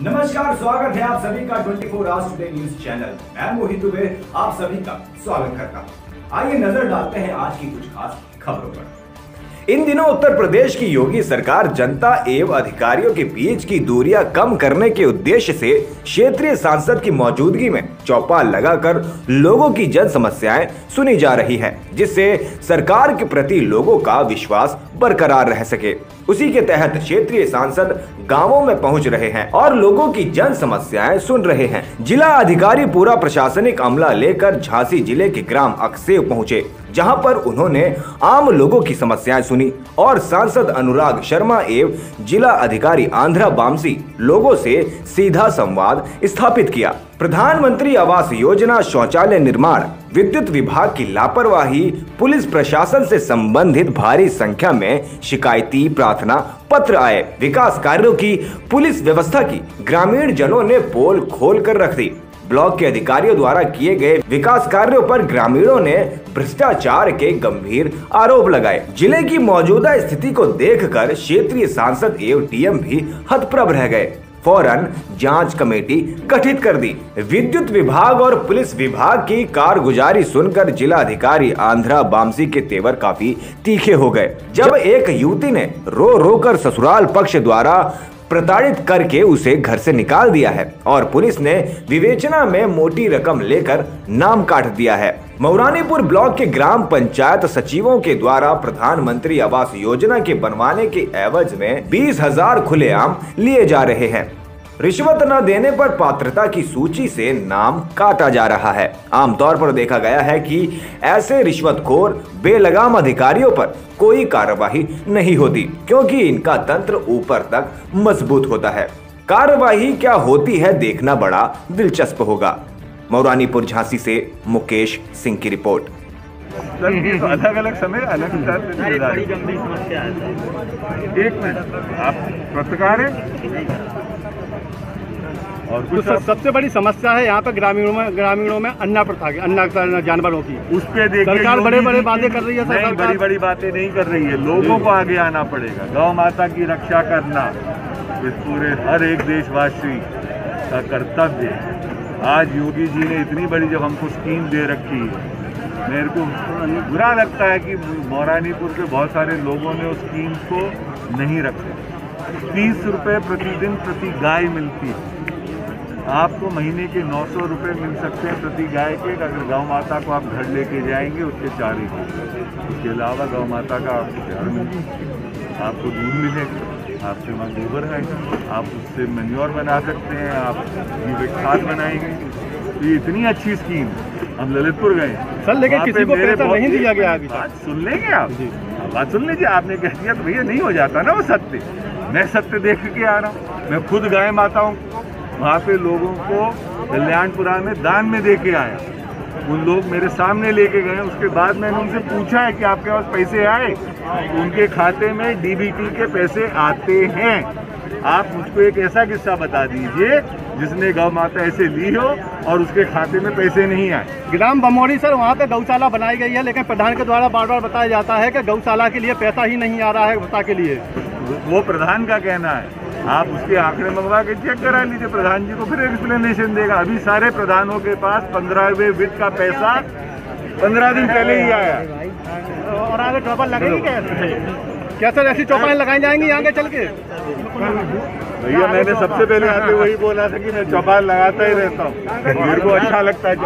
नमस्कार, स्वागत है आप सभी का 24 four hours today news channel. मैं मोहित दुबे, आप सभी का स्वागत करता हूँ। आइए नज़र डालते हैं आज की कुछ खास खबरों पर। इन दिनों उत्तर प्रदेश की योगी सरकार जनता एवं अधिकारियों के बीच की दूरियाँ कम करने के उद्देश्य से क्षेत्रीय सांसद की मौजूदगी में चौपाल लगाकर लोगों की जन समस्याएँ सुनी जा रही है, जिससे सरकार के प्रति लोगों का विश्वास बरकरार रह सके। उसी के तहत क्षेत्रीय सांसद गाँवों में पहुँच रहे हैं और लोगों की जन समस्याएँ सुन रहे हैं। जिला अधिकारी पूरा प्रशासनिक अमला लेकर झांसी ज़िले के ग्राम अक्सेव पहुँचे, जहाँ पर उन्होंने आम लोगों की समस्याएँ सुनी और सांसद अनुराग शर्मा एवं जिला अधिकारी आंध्रा बामसी लोगों से सीधा संवाद स्थापित किया। प्रधानमंत्री आवास योजना शौचालय निर्माण, विद्युत विभाग की लापरवाही, पुलिस प्रशासन से संबंधित भारी संख्या में शिकायती प्रार्थना, पत्र आए, विकास कार्यों की, पुलिस व्यवस्था की, ग्रामीण जनों ने पोल खोल कर रख दी। ब्लॉक के अधिकारियों द्वारा किए गए विकास कार्यों पर ग्रामीणों ने भ्रष्टाचार के गंभीर आरोप लगाए। ज़िले की मौजूदा स्थिति को देखकर क्षेत्रीय सांसद एवं डीएम भी हतप्रभ रह गए। फ़ौरन जाँच कमेटी गठित कर दी। विद्युत विभाग और पुलिस विभाग की कारगुजारी सुनकर जिला अधिकारी आंध्रा बामसी के तेवर काफ़ी तीखे हो गए। जब एक युवती ने रो रो कर ससुराल पक्ष द्वारा प्रताड़ित करके उसे घर से निकाल दिया है और पुलिस ने विवेचना में मोटी रकम लेकर नाम काट दिया है। मौरानीपुर ब्लॉक के ग्राम पंचायत सचिवों के द्वारा प्रधानमंत्री आवास योजना के बनवाने के एवज में बीस हज़ार खुलेआम लिए जा रहे हैं। रिश्वत न देने पर पात्रता की सूची से नाम काटा जा रहा है। आमतौर पर देखा गया है कि ऐसे रिश्वतखोर बेलगाम अधिकारियों पर कोई कार्यवाही नहीं होती क्योंकि इनका तंत्र ऊपर तक मज़बूत होता है। कार्यवाही क्या होती है देखना बड़ा दिलचस्प होगा। मौरानीपुर झांसी से मुकेश सिंह की रिपोर्ट। अलग अलग समय अलग ज़िम्मेदारी एक मिनट आप पत्रकार हैं? और तो सब, सबसे बड़ी समस्या है यहाँ पे ग्रामीणों में ग्रामीणों में अन्ना प्रथा की अन्ना जानवरों की। उस पे देखिए सरकार बड़े बड़े बातें कर रही है नहीं बड़ी बड़ी बातें नहीं कर रही है। लोगों को आगे आना पड़ेगा। गौ माता की रक्षा करना इस पूरे हर एक देशवासी का कर्तव्य आज योगी जी ने इतनी बड़ी जब हमको स्कीम दे रखी है मेरे को बुरा लगता है कि मौरानीपुर के बहुत सारे लोगों ने उस स्कीम को नहीं रखा। तीस रुपये प्रतिदिन प्रति गाय मिलती है। आपको महीने के नौ सौ रुपये मिल सकते हैं प्रति गाय के। अगर गौ माता को आप घर लेके जाएँगे उसके चार ही इसके अलावा गौ माता का आपको प्यार मिलेगा आपको दूध मिलेगा। आपके वहाँ गोबर है। आप उससे मन्योर बना सकते हैं। आप जीविक खाद बनाएँगे। तो ये इतनी अच्छी स्कीम हम ललितपुर गए। सर लेकिन किसी को पैसा नहीं दिया गया अभी बात सुन लेंगे आप। बात सुन लीजिए। आपने कह दिया तो भैया नहीं हो जाता ना वो सत्य। मैं सत्य देख के आ रहा हूँ। मैं खुद गाय माताओं वहाँ पे लोगों को कल्याणपुरा में दान में दे के आया। उन लोग मेरे सामने लेके गए। उसके बाद मैंने उनसे पूछा है कि आपके पास पैसे आए? उनके खाते में डीबीटी के पैसे आते हैं। आप मुझको एक ऐसा किस्सा बता दीजिए जिसने गौ माता ऐसे ली हो और उसके खाते में पैसे नहीं आए। ग्राम बमोरी सर वहाँ पे गौशाला बनाई गई है लेकिन प्रधान के द्वारा बार बार बताया जाता है कि गौशाला के लिए पैसा ही नहीं आ रहा है गौता के लिए। वो प्रधान का कहना है। आप उसके आंकड़े मंगवा के चेक करा लीजिए। प्रधान जी को फिर एक्सप्लेनेशन देगा। अभी सारे प्रधानों के पास पंद्रहवें वित्त का पैसा पंद्रह दिन पहले ही आया। और आगे चौपाल लगेगी क्या? क्या सर ऐसी चौपालें लगाई जाएँगी आगे चल के? भैया मैंने सबसे पहले आते वही बोला था कि मैं चौपाल लगाता ही रहता हूँ। मेरे को अच्छा लगता है